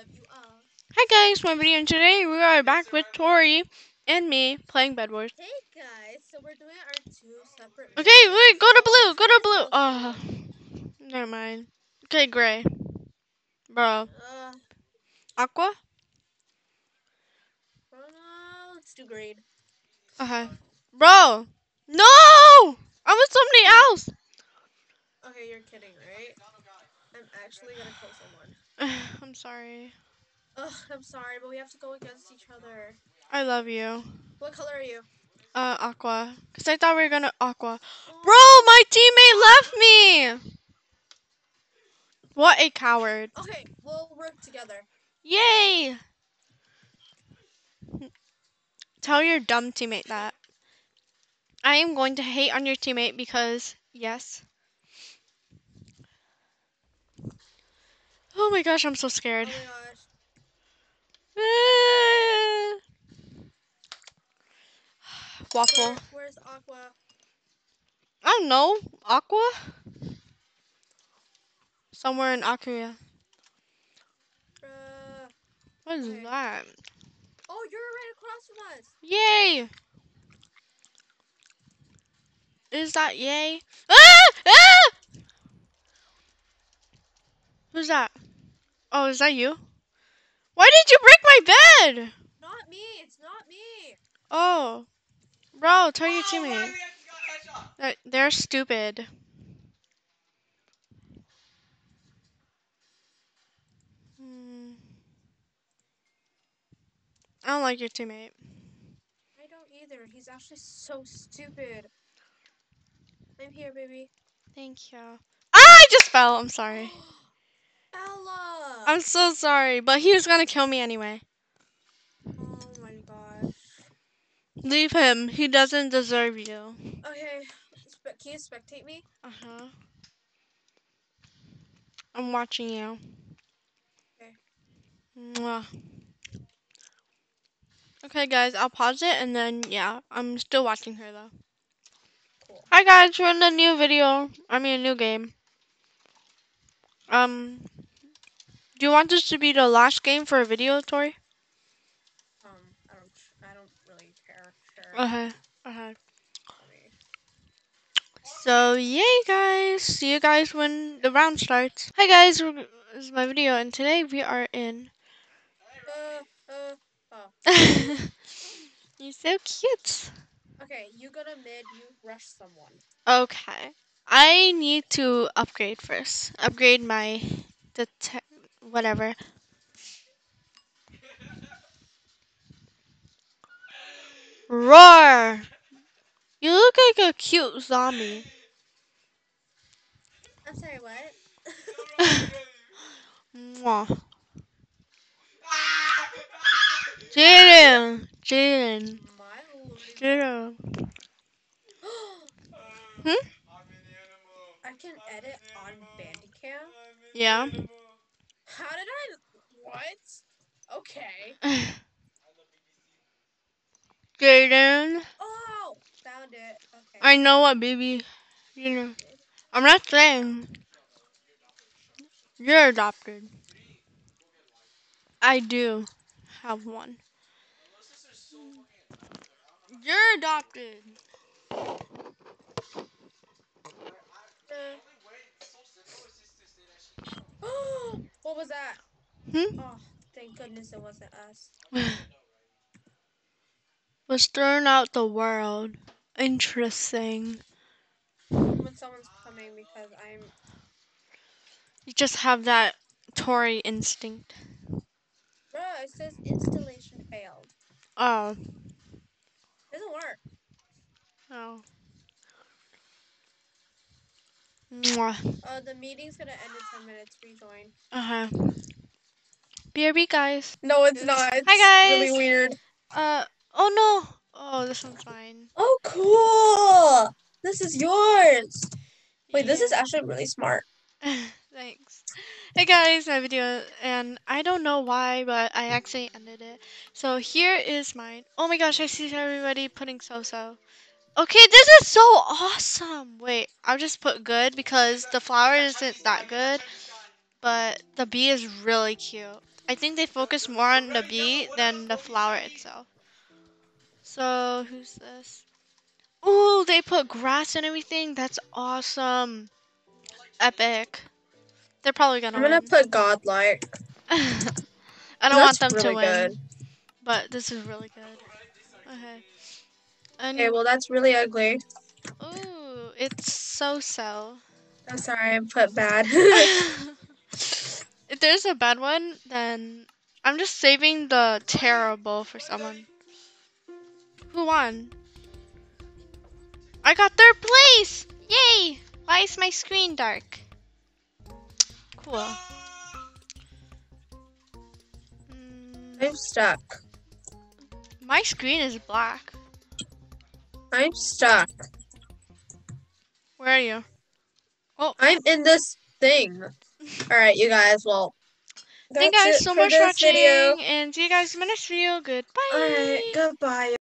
Hi guys, my video and today we are back with Tori and me playing Bed Wars. Hey guys, so we're doing our two separate. Okay, wait, go to blue, go to blue. Oh, never mind. Okay, gray. Bro. Uh, aqua? uh, let's do green. Okay. Bro, no! I'm with somebody else. Okay, you're kidding, right? I'm actually gonna kill someone. I'm sorry. Ugh, I'm sorry, but we have to go against each other. I love you. What color are you? Uh, aqua. Cause I thought we were gonna aqua. Oh, Bro, my teammate left me. What a coward. Okay, we'll work together. Yay! Tell your dumb teammate that. I am going to hate on your teammate because, yes. Oh my gosh, I'm so Oh scared. my gosh. Waffle. Where, where's Aqua? I don't know. Aqua? Somewhere in Aqua. Uh, What is Okay. that? oh, you're right across from us. Yay! Is that yay? Ah! Ah! Who's that? Oh, is that you? Why did you break my bed? Not me. It's not me. Oh. Bro, tell your teammate. That they're stupid. Hmm. I don't like your teammate. I don't either. He's actually so stupid. I'm here, baby. Thank you. Ah, I just fell. I'm sorry. Ella. I'm so sorry, but he was gonna kill me anyway. oh my gosh. Leave him. He doesn't deserve you. Okay. Can you spectate me? Uh huh. I'm watching you. Okay. Mwah. Okay, guys, I'll pause it and then, yeah, I'm still watching her though. Cool. Hi, guys, we're in a new video. I mean, a new game. Um, do you want this to be the last game for a video, Tori? Um, I don't. I don't really care. Sure. Uh huh. Uh huh. Okay. So, yay, guys. See you guys when the round starts. Hi, guys. This is my video, and today we are in. Uh, uh, oh. You're so cute. Okay, you go to mid. You rush someone. Okay. I need to upgrade first. Upgrade my te- whatever. Roar. You look like a cute zombie. I'm sorry. What? Mwah. Jaden. Jaden. Jaden. Hmm? I can edit on Bandicam. Yeah. How did I? What? Okay. Jaden. Oh, found it. Okay. I know what baby. You know. I'm not saying. You're adopted. I do have one. You're adopted. Uh, what was that? Hmm? Oh, thank goodness it wasn't us. Was thrown out the world. Interesting. When someone's coming because I'm. You just have that Tori instinct. Bruh, it says installation failed. Oh. Doesn't work. Oh. Mwah. Uh, the meeting's gonna end in 10 minutes. Rejoin. Uh huh. BRB guys. No, it's not. It's Hi, guys. really weird. Uh. Oh no. Oh, this one's fine. Oh, cool. This is yours. Wait, this is actually really smart. Thanks. Hey guys, my video, and I don't know why, but I actually ended it. So here is mine. Oh my gosh, I see everybody putting so-so. Okay, this is so awesome. Wait, I'll just put good because the flower isn't that good, but the bee is really cute. I think they focus more on the bee than the flower itself. So who's this? Ooh, they put grass and everything. That's awesome. Epic. They're probably gonna I'm gonna win. put godlike. I don't want them That's to win, good. but this is really good. Okay. And Okay, well that's really ugly. ooh, it's so so. I'm sorry, I put bad. if there's a bad one, then I'm just saving the terrible for someone. Who won? I got third place! Yay! Why is my screen dark? Cool. I'm stuck. my screen is black. I'm stuck. Where are you? Oh, I'm in this thing. All right, you guys. Well, Thank you guys so much for watching, video. and see you guys in the next video. Goodbye. All right, goodbye.